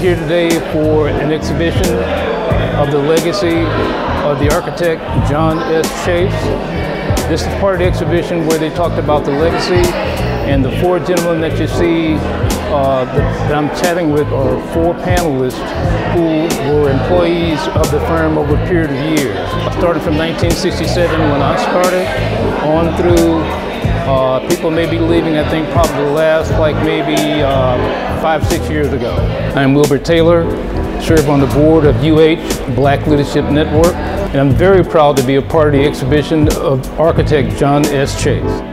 here today for an exhibition of the legacy of the architect John S. Chase. This is part of the exhibition where they talked about the legacy and the four gentlemen that you see uh, that, I'm chatting with are four panelists who were employees of the firm over a period of years. I started from 1967 when I started on through people may be leaving, I think, probably the last like maybe uh, five, six years ago. I'm Wilbert Taylor, serve on the board of UH Black Leadership Network, and I'm very proud to be a part of the exhibition of architect John S. Chase.